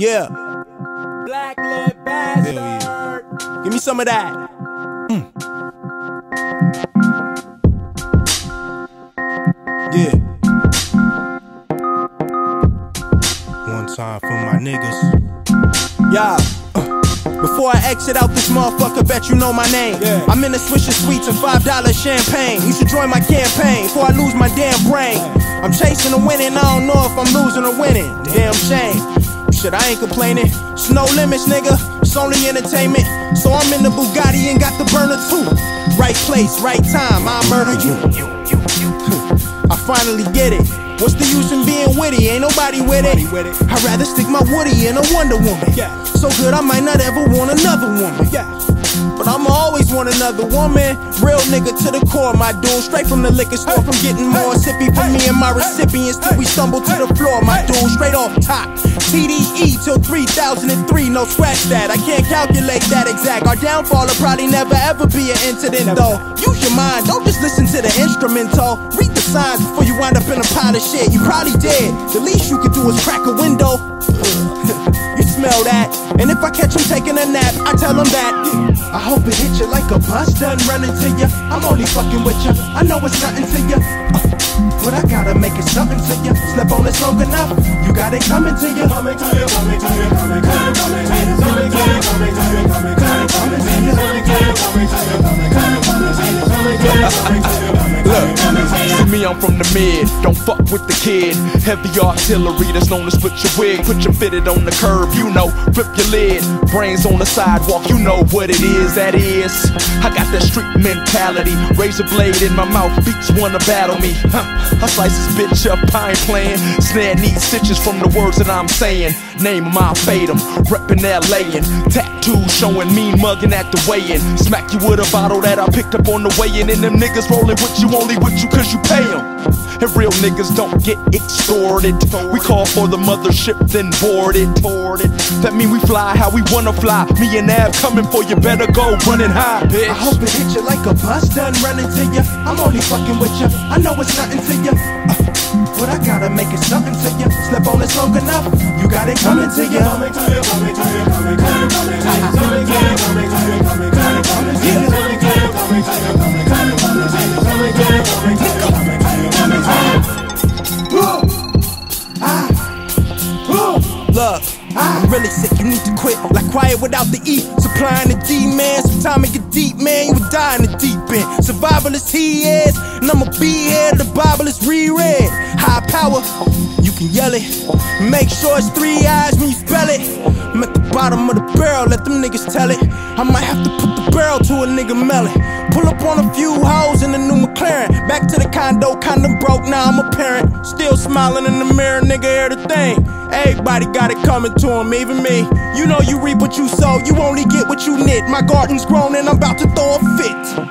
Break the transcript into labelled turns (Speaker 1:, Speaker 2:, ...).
Speaker 1: Yeah,
Speaker 2: Black lip bastard.
Speaker 1: yeah. give me some of that. Mm. Yeah. One time for my niggas. Yeah. uh, Before I exit out this motherfucker, bet you know my name.
Speaker 2: Yeah.
Speaker 1: I'm in the Swisher Sweets and $5 champagne. You should join my campaign before I lose my damn brain. I'm chasing the winning, I don't know if I'm losing or winning. Damn shame. Shit, I ain't complaining. It's no limits, nigga. It's only entertainment. So I'm in the Bugatti and got the burner too. Right place, right time. I murder you. I finally get it. What's the use in being witty? Ain't nobody with it. I'd rather stick my Woody in a Wonder Woman. So good I might not ever want another woman. But I'ma always want another woman. Real nigga to the core, my dude. Straight from the liquor store, from getting more sippy for me and my recipients till we stumble to the floor, my dude. Straight off top. TDE till 3003, no scratch that. I can't calculate that exact. Our downfall will probably never ever be an incident though. Use your mind, don't just listen to the instrumental. Read the signs before you wind up in a pile of shit. You probably dead. The least you could do is crack a window. You smell that. And if I catch him taking a nap, I tell him that. I hope it hit you like a bus done running to you. I'm only fucking with you. I know it's nothing to you. Uh, but I gotta make it something to you. Slept on it long enough. You got it coming to you. Coming to you, coming to you, coming, coming, coming to you, coming to you, coming to you, coming, coming, coming to you, coming to you, coming to you, coming, coming, coming to you, coming to you, coming to you, coming, coming, coming to you.
Speaker 3: See me, I'm from the mid. Don't fuck with the kid. Heavy artillery that's known to split your wig. Put your fitted on the curb, you know. Flip your lid. Brains on the sidewalk, you know what it is. That is. I got that street mentality. Razor blade in my mouth, beats wanna battle me. Huh. I slice this bitch up, I ain't playing. Snare needs stitches from the words that I'm saying. Name of my fatum, reppin' LA and tattoos showing mean mugging at the weigh-in. Smack you with a bottle that I picked up on the way in, and them niggas rolling with you only with you cause you pay them. And real niggas don't get extorted. We call for the mothership, then board it. Board it. That mean we fly how we wanna fly. Me and Ab coming for you, better go running high, bitch.
Speaker 1: I hope it hit you like a bus done running to you. I'm only fucking with you. I know it's nothing to you. Uh, but I gotta make it something to you. Slept on it long enough. You got it coming to you. Coming to you, coming to you, coming, coming, coming to you, coming to you, really sick, you need to quit. Like quiet without the E. Supplying the D, man. Sometime it get deep, man. You would die in the deep end. Survivalist he is. And I'ma be here. The Bible is reread. High power, you can yell it. Make sure it's three eyes when you spell it. I'm at the bottom of the barrel, let them niggas tell it. I might have to put the barrel to a nigga melon. Pull up on a few hoes in the new McLaren. To the condo, condom broke, now I'm a parent. Still smiling in the mirror, nigga, hear the thing. Everybody got it coming to him, even me. You know you reap what you sow, you only get what you knit. My garden's grown and I'm about to throw a fit.